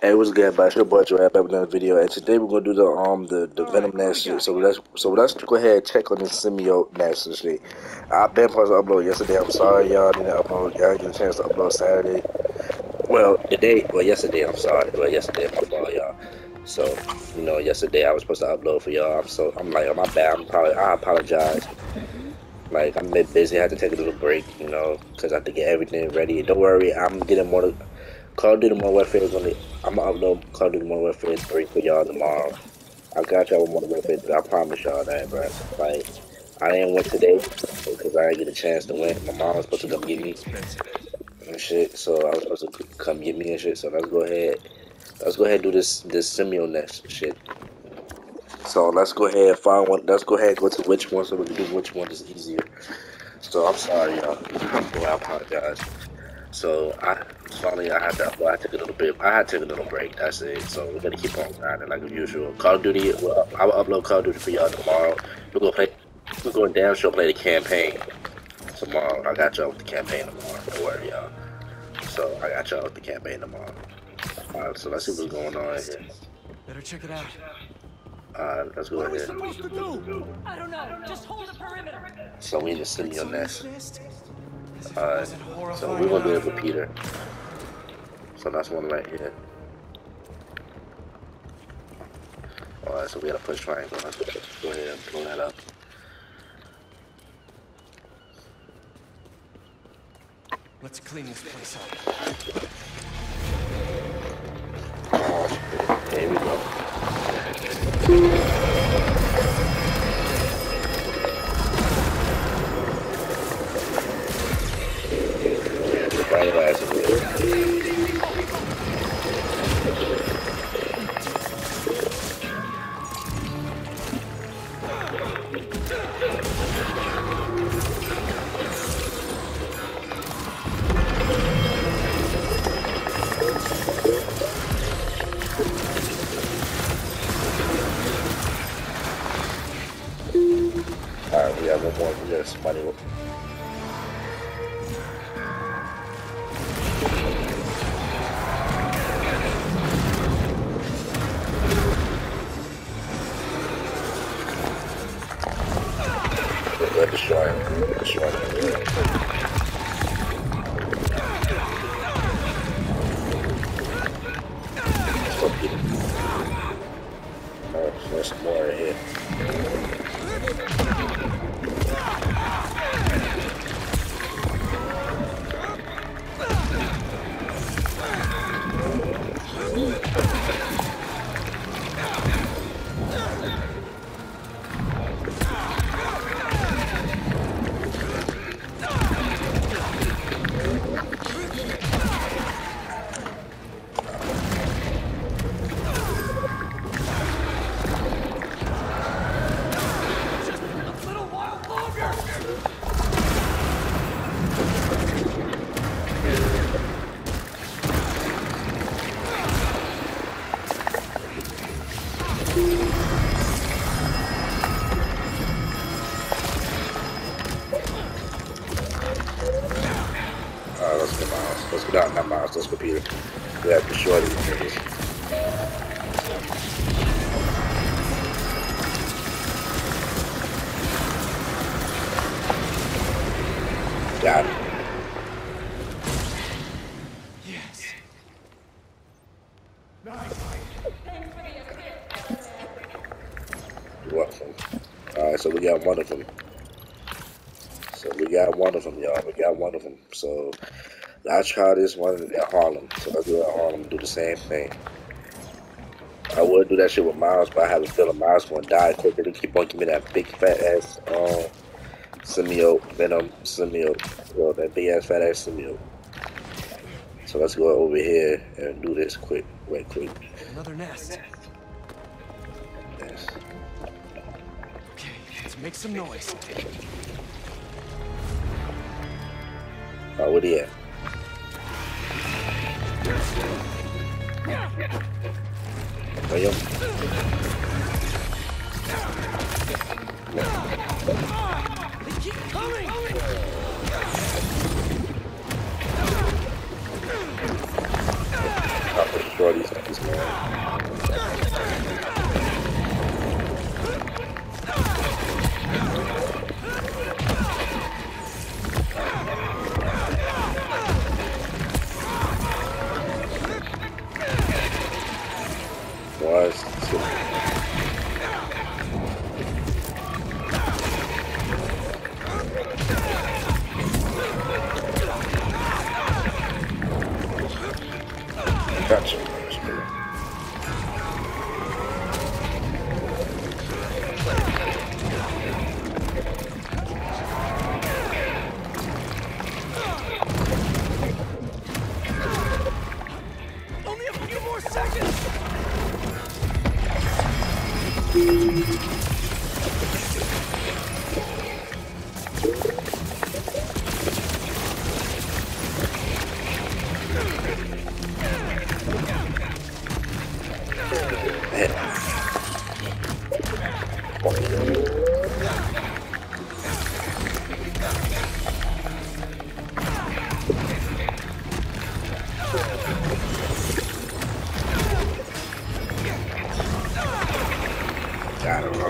Hey, what's good, guys? Your boy Joe back with another video, and today we're gonna do the um the, the Venom Nest shit. So let's so let's go ahead and check on the symbiote and shit. I've been supposed to upload yesterday. I'm sorry, y'all didn't upload. Y'all get a chance to upload Saturday. Well, today, well yesterday. I'm sorry. Well, yesterday, my fault, y'all. So you know, yesterday I was supposed to upload for y'all. I'm so I'm like, oh my bad. I'm probably I apologize. Like I'm a bit busy. I had to take a little break, you know, because I had to get everything ready. Don't worry, I'm getting more. Call of Duty Modern Warfare is gonna. I'm gonna upload Call of Duty Modern Warfare 3 for y'all tomorrow. I got y'all with Modern Warfare 3. I promise y'all that, bro. Like, I didn't win today because I didn't get a chance to win. My mom was supposed to come get me and shit, so I was supposed to come get me and shit. So let's go ahead. Let's go ahead and do this this symbiote Nest shit. So let's go ahead and find one. Let's go ahead and go to which one so we can do which one is easier. So I'm sorry, y'all. I apologize. So I finally I had to well, I took a little bit I had to take a little break. That's it. So we're gonna keep on grinding like usual. Call of Duty. Well, I will upload Call of Duty for y'all tomorrow. We're gonna play. We're going down. She'll play the campaign tomorrow. I got y'all with the campaign tomorrow. Don't worry, y'all. So I got y'all with the campaign tomorrow. Alright, so let's see what's going on here. Better check it out. Alright, let's go What are we ahead. supposed to do? I don't know. Just hold the perimeter. So we need to send your nest. Alright, so we're gonna do it for Peter. So that's one right here. Alright, so we gotta push triangle. Let's go ahead and blow that up. Let's clean this place up. Oh, there we go. Thank you. I try this one at Harlem. So let's do it at Harlem and do the same thing. I would do that shit with Miles, but I have a feeling Miles gonna die quicker. They keep on giving me that big fat ass um symbiote, venom symbiote. Well, that big ass fat ass symbiote. So let's go over here and do this quick, right quick. Another nest. Yes. Okay, let's make some noise. Oh, where he at? They keep coming!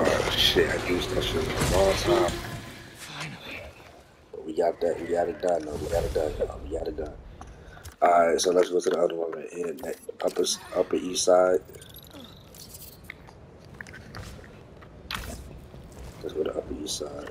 Oh, shit, I used that shit a long time. Finally. But we got that. We got it done, though. We got it done, y'all. We got it done. Alright, so let's go to the other one right here. Upper, upper east side. Let's go to upper east side.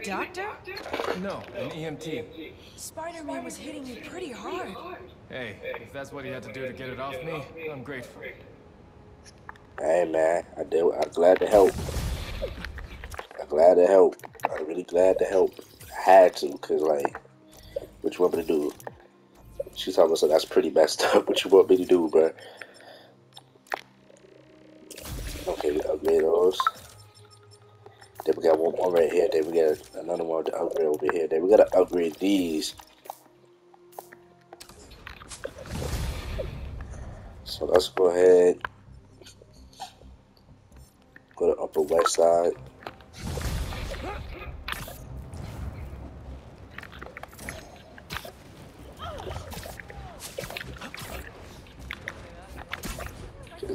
A doctor? No, an EMT. Spider-Man was hitting you pretty hard. Hey, if that's what he had to do to get it off me, I'm grateful. Hey man, I did. I'm glad to help. I'm glad to help. I'm really glad to help. I had to, cause like, what you want me to do? She's talking so that's pretty messed up. What you want me to do, bro? Okay, we upgrade those. Then we got one more right here. Then we got another one to upgrade over here. Then we gotta upgrade these. So let's go ahead. Go to Upper West Side.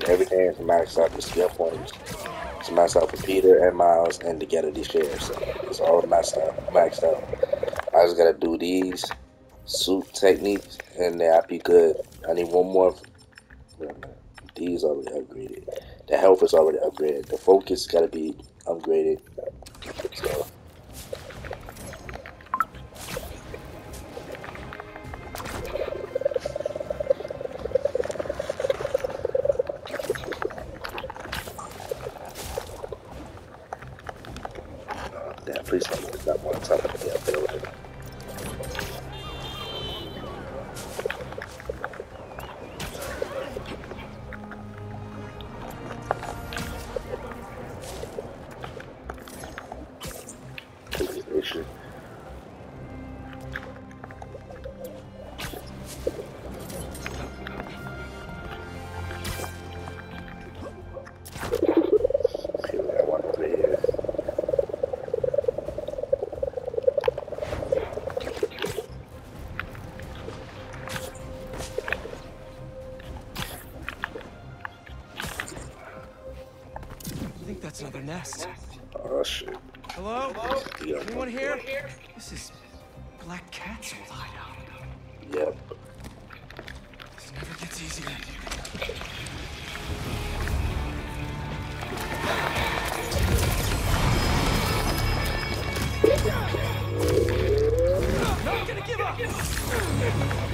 Everything is maxed out the skill points. Maxed out for Peter and Miles and together these shares. So it's all maxed out. Maxed out. I just gotta do these suit techniques and then I'll be good. I need one more. These already upgraded. The health is already upgraded. The focus gotta be upgraded. So another nest. Oh shit. Hello? Yeah. Anyone here? This is Black Cat's old hideout. Yep. This never gets easier. Not gonna give up!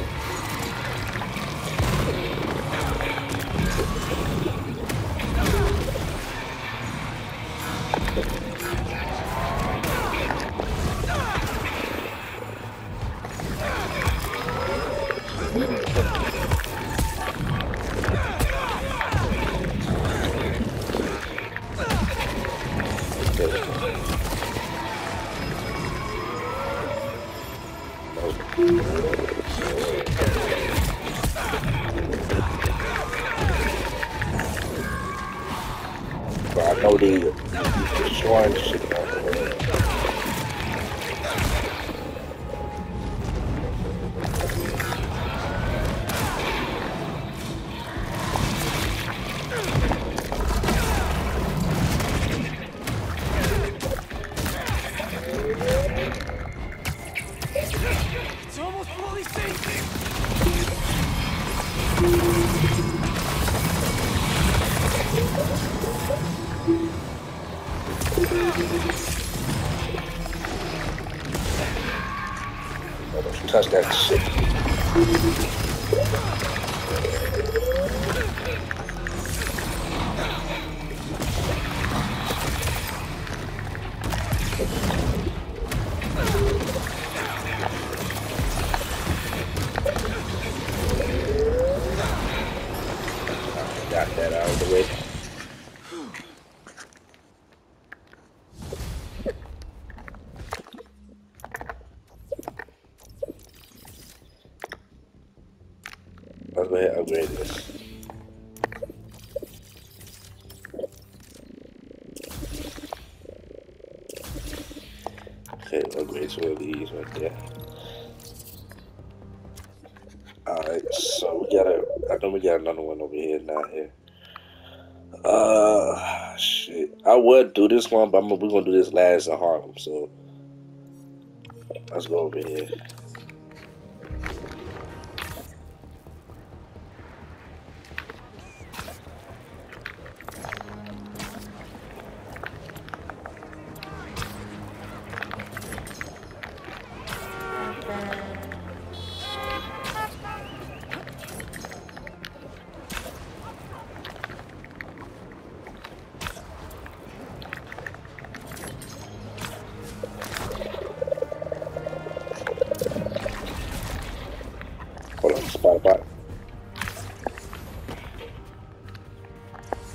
Don't touch that shit. Upgrade of these right there. Alright, so we got a, I know we got another one over here now here. Uh, shit. I would do this one, but I'm, we're gonna do this last in Harlem, so let's go over here. Hold on, spot bot.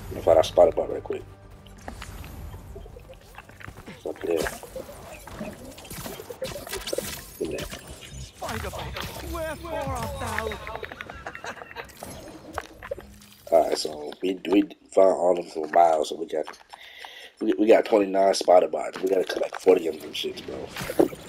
Let me find out bot right quick. It's up there. Art thou? Alright, so we we found all of them for miles, so we got we, we got 29 spider bots. We gotta collect 40 of them shits, bro.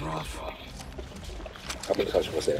Was rough. How many times you gonna say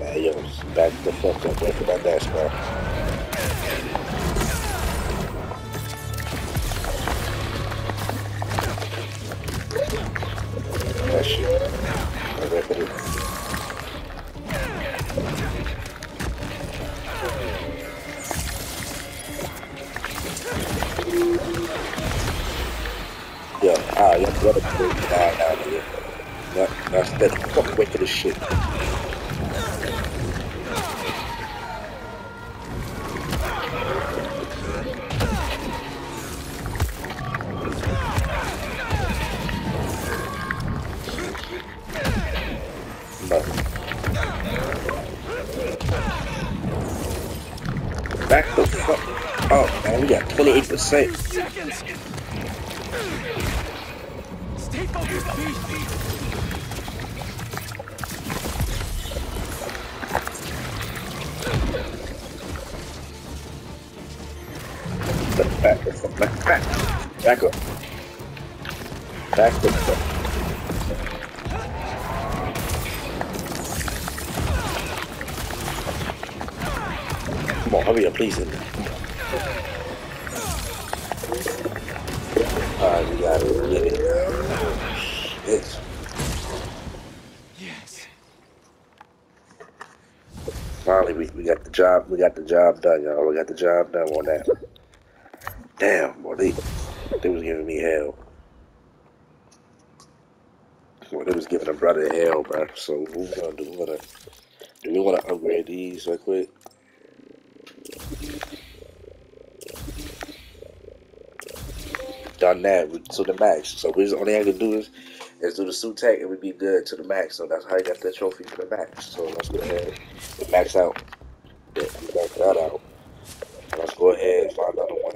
Man, yo, back the fuck up. Wait for that dash bar. That shit. I reckon it. Yeah, ah, your brother put me down down here. That, that's that fucking wicked as shit. Got job done on that. Damn, boy, they they was giving me hell. Well, they was giving a brother hell, bro. So what we gonna do? We gonna do we want to upgrade these right quick? Done that to the max. So we just only I can do is is do the suit tech and we be good to the max. So that's how I got the trophy to the max. So let's go ahead and max out. Yeah, max that out. Go ahead and find another one.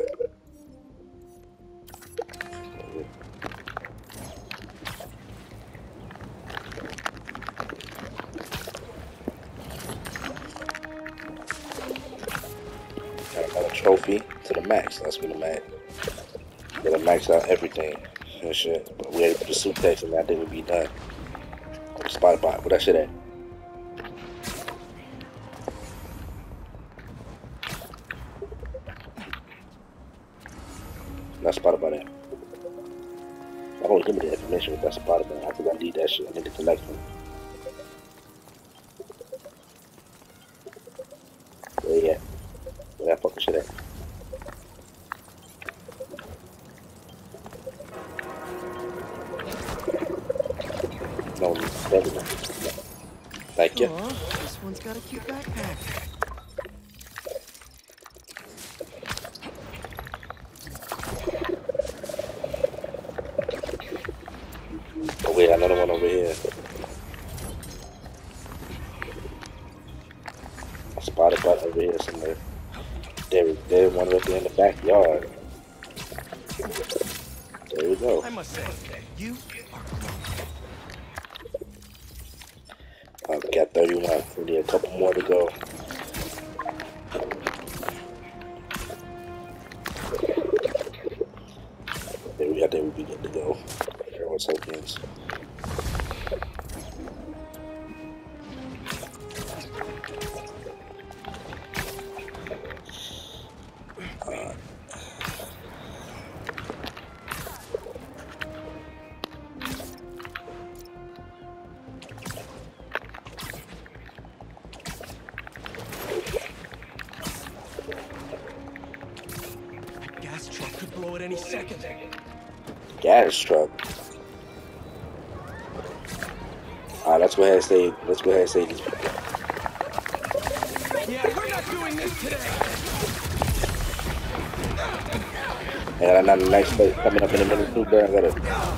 Trophy to the max. That's what the max. Gotta max out everything and shit. But we had to put the suit text and that thing would be done. Spot bot. Where that shit at? Spotted by that. I don't the information with that spotted by. I think I need that shit. I need to collect them. Where you at? Where that fucking shit at? No, never mind. Thank you. Aw, this one's got a cute backpack. Oh wait, another one over here. I spotted one over here somewhere. There, there, one right there in the backyard. There we go. I must say, you are we got 31. We need a couple more to go. Let's go ahead and say let's go ahead and say these Yeah, we're not doing this today. I got another nice fight coming up in a minute too, bro. I gotta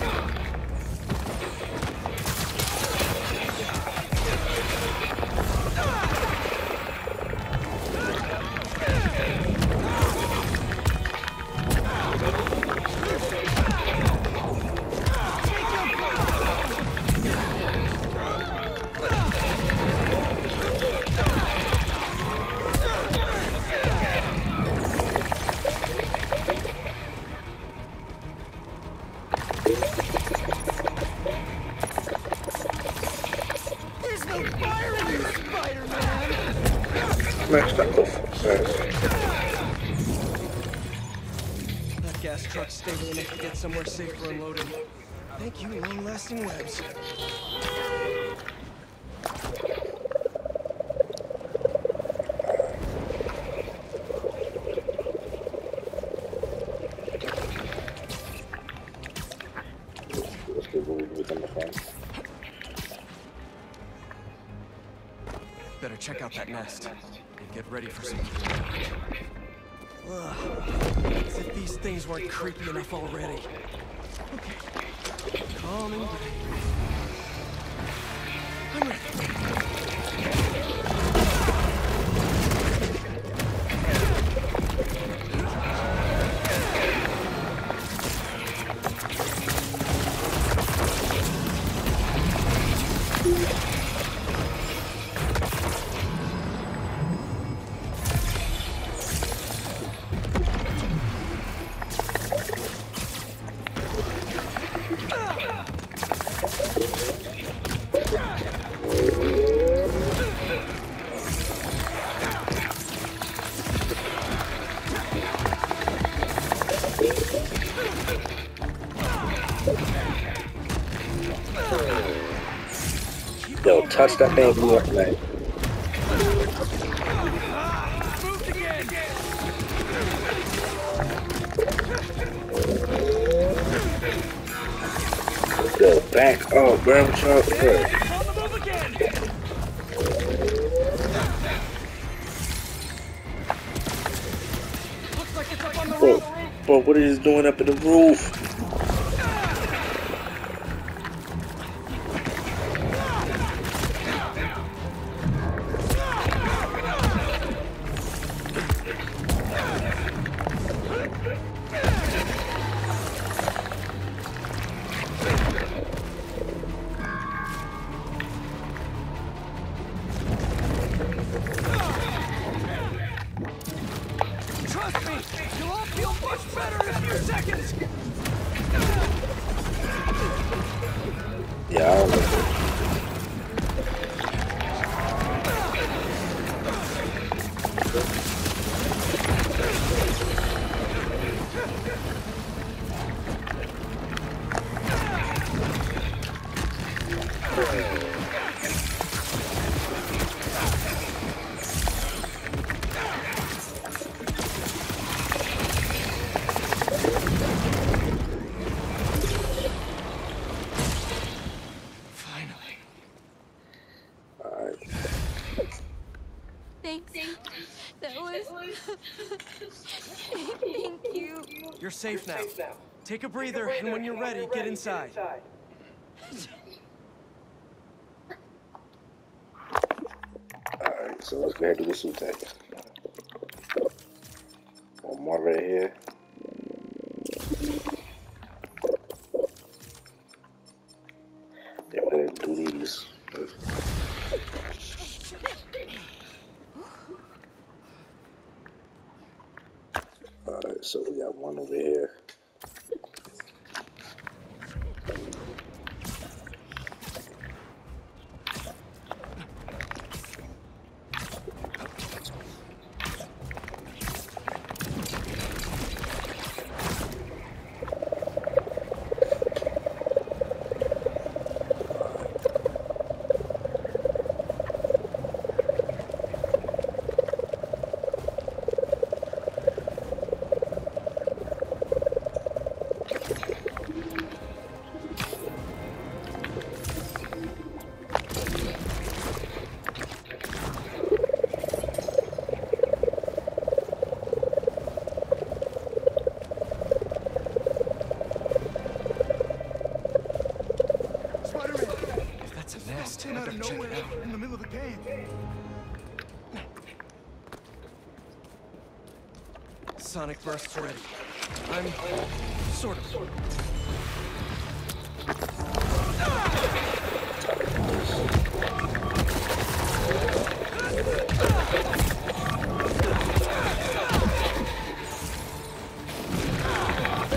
for unloading. Thank you, long-lasting webs. Let's get moving within the phone. Better check out that nest and get ready for some. Ugh. As if these things weren't creepy enough already. Okay. Touch that thing blue up like yo, back up, bro. What y'all the Bro, bro, what you doing up in the roof? Thanks. That was. Thank you. You're safe now. Take a breather, and when you're ready, get inside. Alright, so let's go ahead and do the suit. One more right here. Sonic bursts ready. I'm sort of.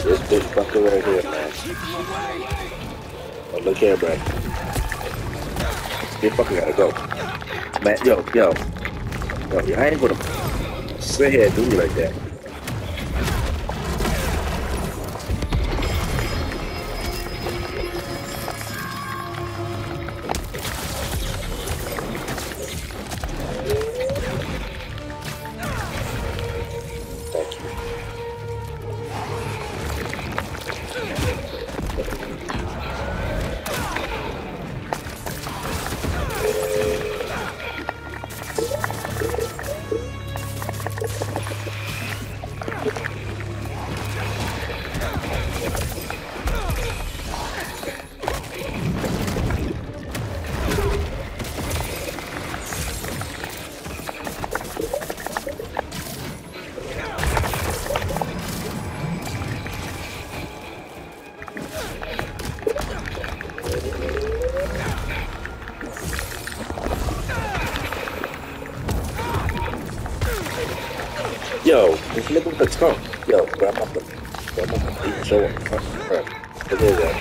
This bitch fucker right here, man. Oh, look here, bro. This fucker gotta go. Man, yo, yo. Yo, I ain't gonna sit here and do me like that. This nigga with the. Yo, bro, I'm about to, bro, I'm about to beat Joe up. Bro, look at that.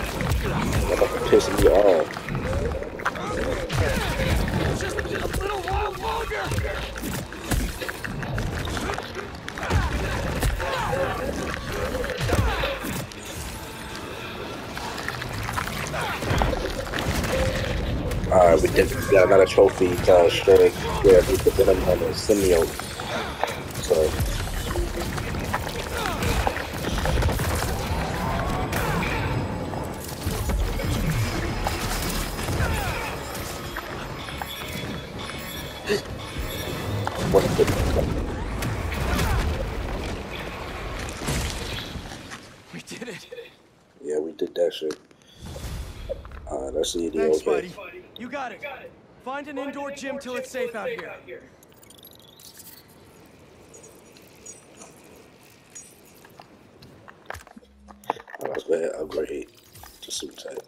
To piss me off. Just a little while longer! Alright, we did we got another trophy uh, straight where we put them on the symbiote. Find an indoor gym till it's safe out here. Alright, let's go ahead and upgrade to suit type.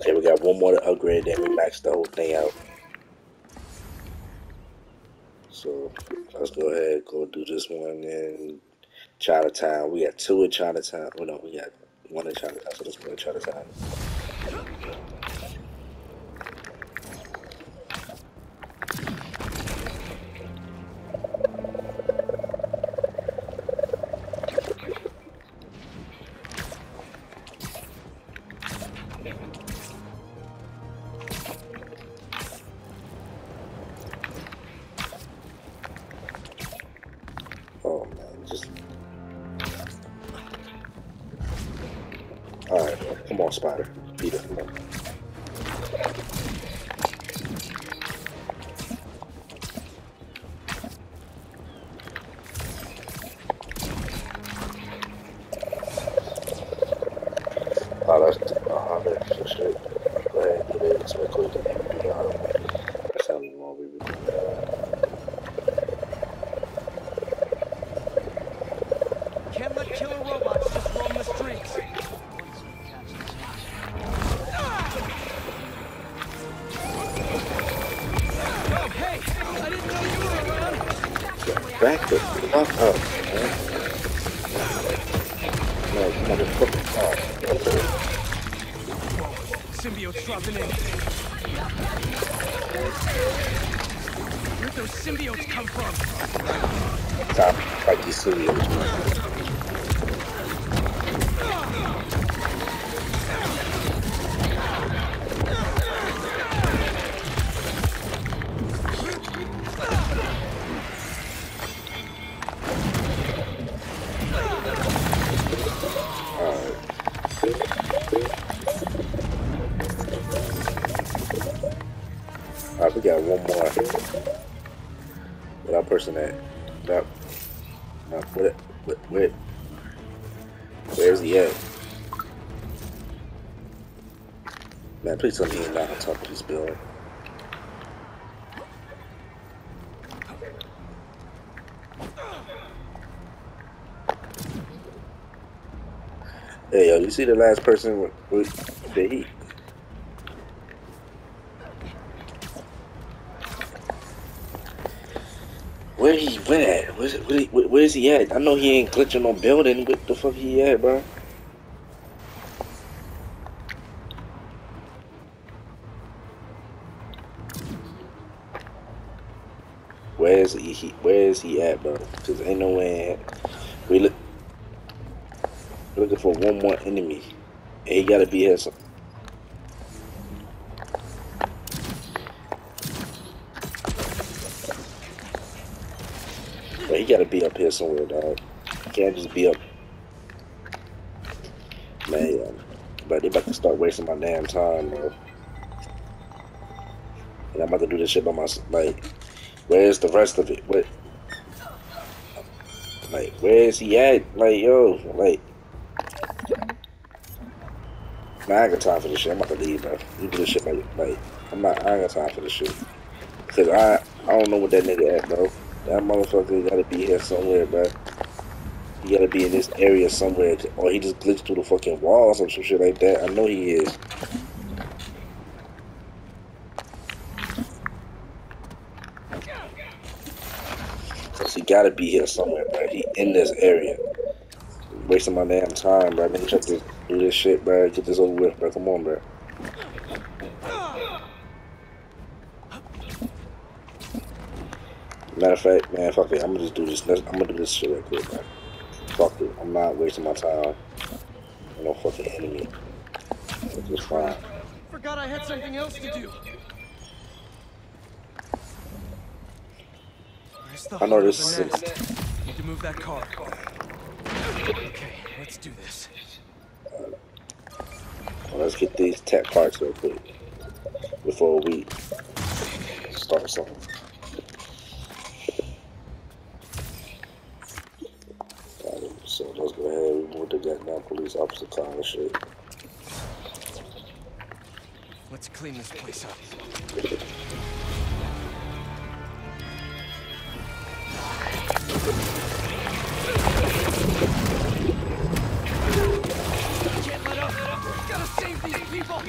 Okay, we got one more to upgrade, then we max the whole thing out. So let's go ahead, go do this one in Chinatown. We got two in Chinatown. Oh no, we got one in Chinatown, so let's go Chinatown. Fuck up, man. No, okay. Symbiote's dropping in. Where'd those symbiotes come from? Stop. Like you studios. Alright, we got one more. Where that person at? That, no, where, where, where, Where's he at? Man, please tell me he's not on top of this building. See the last person with, with the heat? Where he went at? Where's, where, where, where's he at? I know he ain't glitching on building. What the fuck he at, bro? Where is he? he- Where is he at, bro? Cause ain't no way. We look looking for one more enemy, and he gotta be here. But he gotta be up here somewhere, dog. He can't just be up. Man, but they about to start wasting my damn time, bro. And I'm about to do this shit by myself. Like, where's the rest of it? What? Like, where is he at? Like, yo, like. I ain't got time for this shit. I'm about to leave, bro. You do this shit like, like, I'm not. I ain't got time for this shit. Cause I, I don't know what that nigga at, bro. That motherfucker gotta be here somewhere, bro. He gotta be in this area somewhere, or he just glitched through the fucking walls or some shit like that. I know he is. Cause he gotta be here somewhere, bro. He in this area. Wasting my damn time, bro. Let me try to do this shit, bro. Get this over with, bro. Come on, bro. Matter of fact, man, fuck it. I'm gonna just do this. I'm gonna do this shit right quick, man. Fuck it. I'm not wasting my time. on No fucking enemy. It's just fine. Forgot I had something else to do. I know this is- Need to move that car. Okay, let's do this. Let's get these tech parts real quick before we start something. So let's go ahead and remove the goddamn police officer car and shit. Let's clean this place up. Save these people!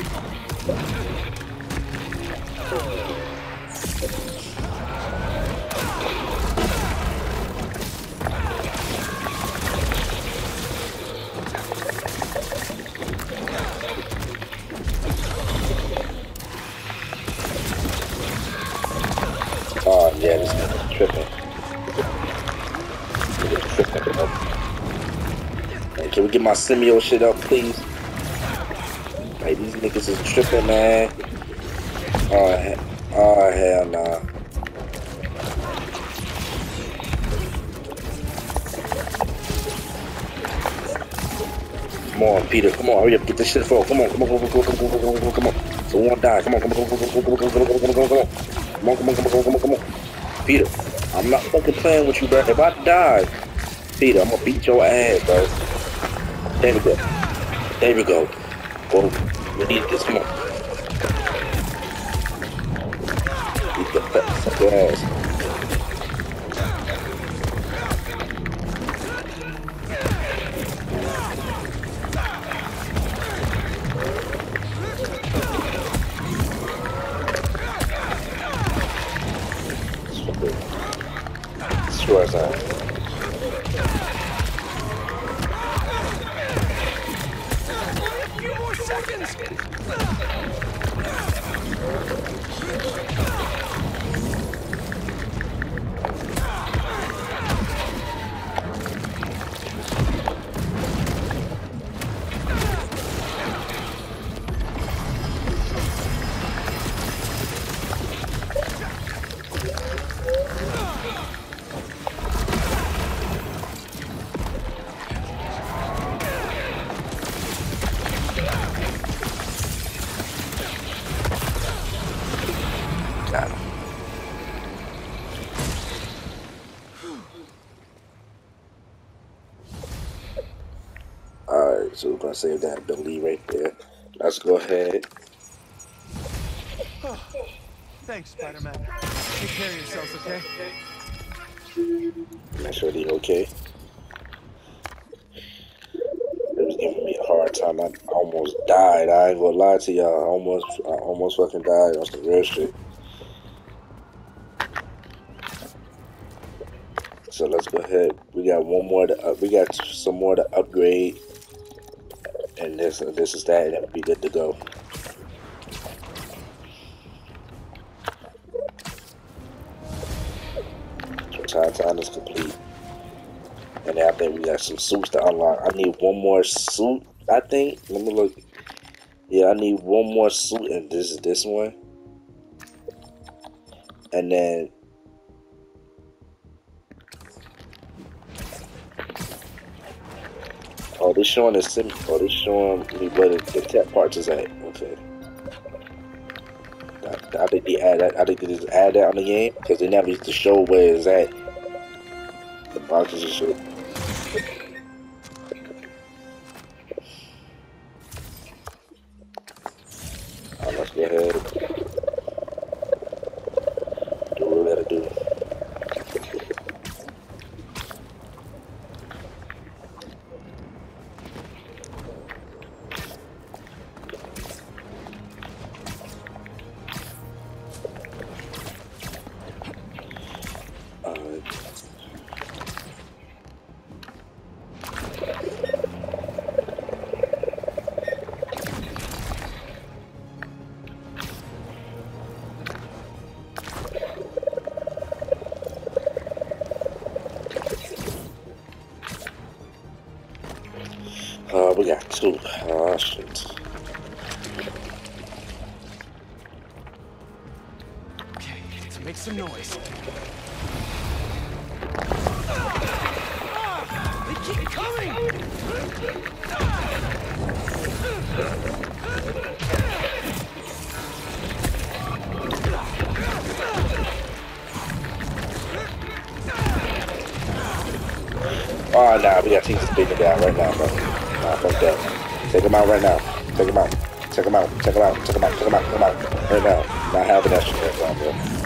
Oh yeah, this nigga tripping. Can we get my Simio shit up, please? Is tripping, man. Oh, oh hell nah. Come on, Peter. Come on, hurry up. Get this shit full. Come on, come on, come on, come on, come on, come on, come on, come on. So we won't die. Come on, come on, come on, come on, come on, come on, come on, come on, come on, come on, come on. Come on, come on. Peter, I'm not fucking playing with you, bro. If I die, Peter, I'm gonna beat your ass, bro. There we go. There we go. Go. We need this more. Beat the fat sucker ass. Gonna save that ability right there. Let's go ahead. Thanks, Spider-Man. Take care of yourselves, okay? Make sure they're okay. It was giving me a hard time. I almost died. I ain't gonna lie to y'all. I almost, I almost fucking died on some real shit. So let's go ahead. We got one more to up. We got some more to upgrade, and this, this is that, and it'll be good to go. So time is complete. And after we got some suits to unlock. I need one more suit, I think. Let me look. Yeah, I need one more suit, and this is this one. And then Oh, they're showing the sim. Oh, they're showing me where the, tech parts is at. Okay. I, I think they add that. I think they just add that on the game because they never used to show where it's at. The boxes and shit. We take this big down right now, bro. Nah, fuck that. Take him out right now. Take him out. Take him out. Take him out. Take him out. Take him out. Take him out. Right now. Not having that shit right now, bro.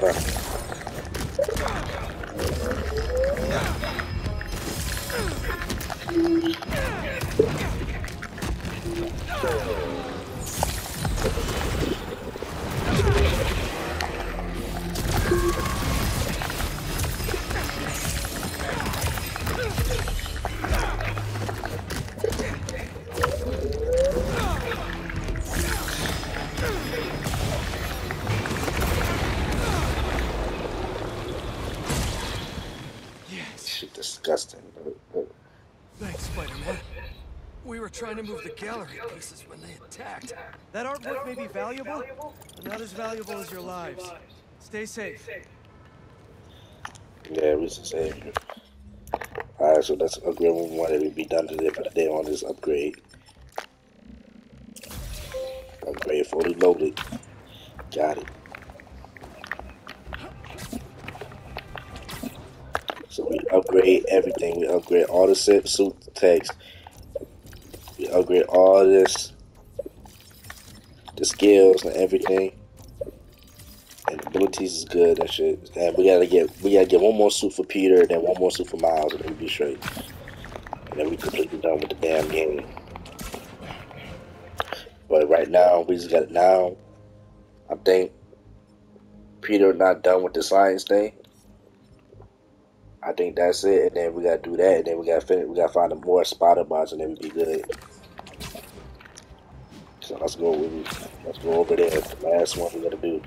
What gallery pieces when they attacked. That artwork may be valuable, but not as valuable as your lives. Stay safe. Yeah, we should save you. Alright, so that's upgrade one one that we be done today for the day on this upgrade. Upgrade fully loaded. Got it. So we upgrade everything. We upgrade all the set suit text. We upgrade all this, the skills and everything. And abilities is good and shit. And we gotta get we gotta get one more suit for Peter, then one more suit for Miles, and then we be straight. And then we completely done with the damn game. But right now, we just got it now. I think Peter not done with the science thing. I think that's it, and then we gotta do that, and then we gotta finish. We gotta find a more spider bots, and then we be good. So let's go. We, let's go over there. The last one we gotta do.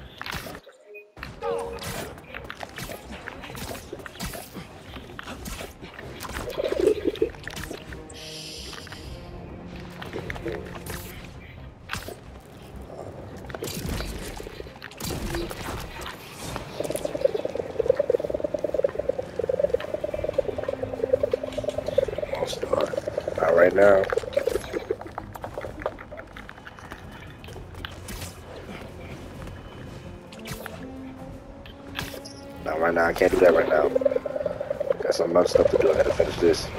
Some other stuff to do. I gotta finish this.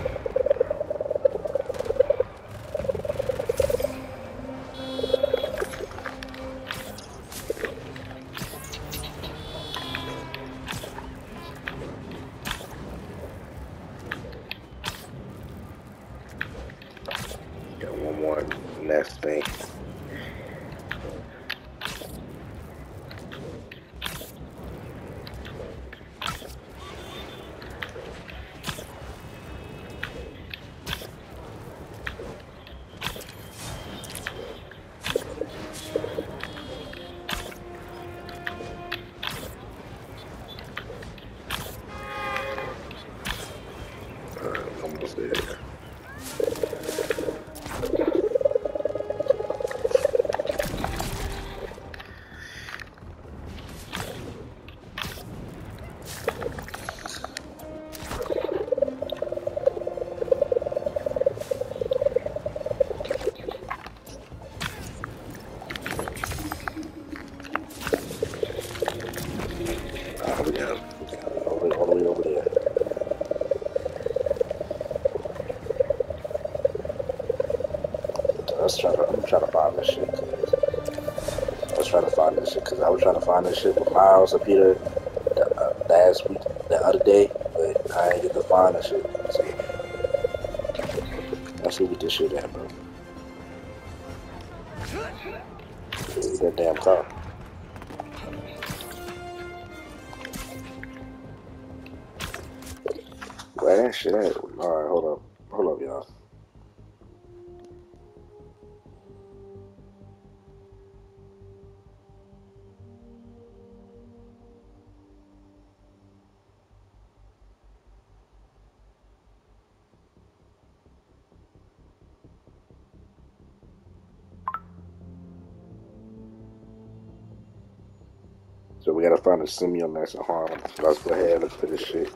Alright, find this shit with Miles and Peter the, uh, last week, the other day, but I ain't get to find this shit. So, let's see what this shit at, bro. That damn car. Gotta find a Simeon that's in Harlem. Let's go ahead and look for this shit.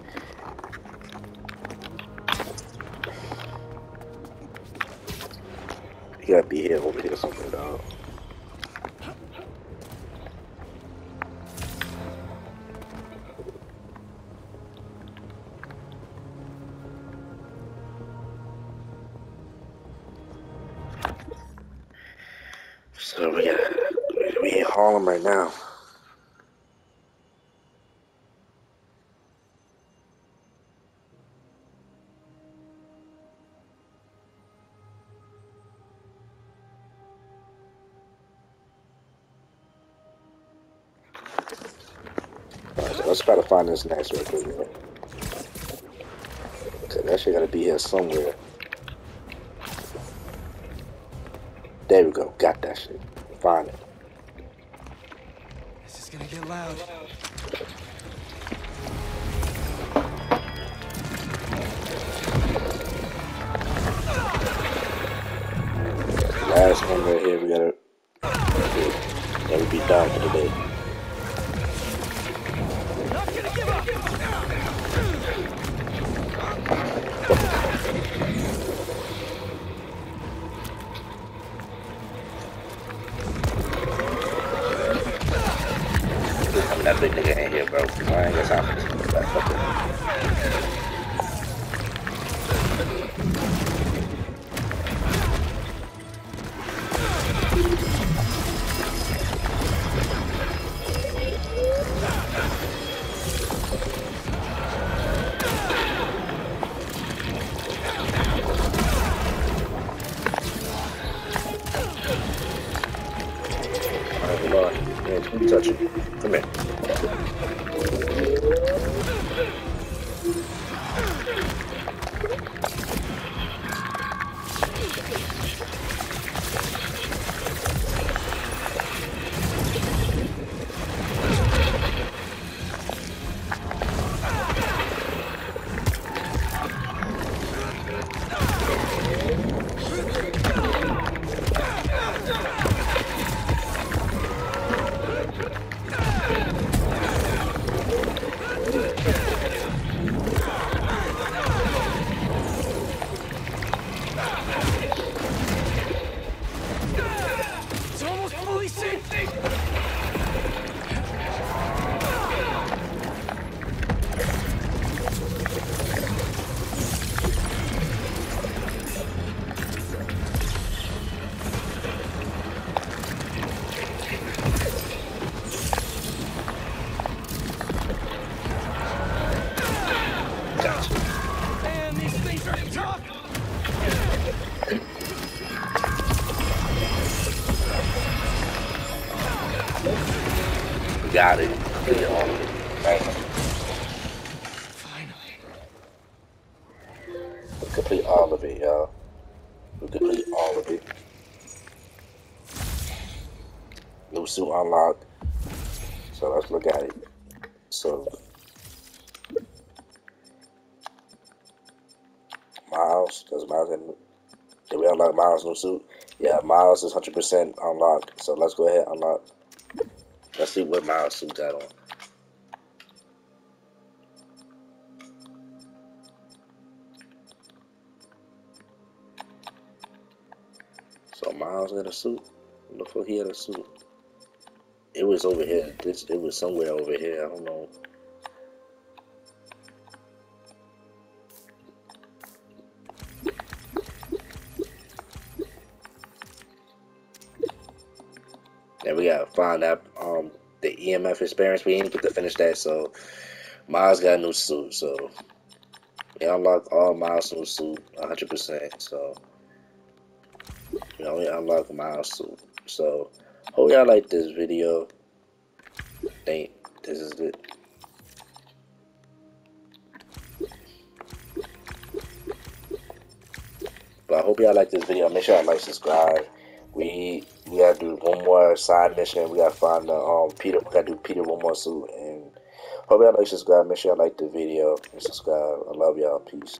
He gotta be here over here somewhere, dog. So we got we in Harlem right now. Find this next quick, yo. Cause that shit gotta be here somewhere. There we go. Got that shit. Find it. It. Get. Right. Finally. We complete all of it, y'all. We complete all of it. New suit unlocked. So let's look at it. So Miles, does Miles get did we unlock Miles new suit? Yeah, Miles is hundred percent unlocked. So let's go ahead and unlock. Let's see what Miles suit got on. So Miles got a suit. Look for he had a suit. It was over here. This it was somewhere over here. I don't know. Find out um the EMF experience. We ain't get to finish that, so Miles got a new suit. So we unlocked all Miles new suit, hundred percent. So you we only unlock Miles suit. So hope y'all like this video. Think this is it. But I hope y'all like this video. Make sure y'all like, subscribe. We we gotta do one more side mission. We gotta find the um Peter. We gotta do Peter one more suit. And hope y'all like, subscribe. Make sure y'all like the video and subscribe. I love y'all. Peace.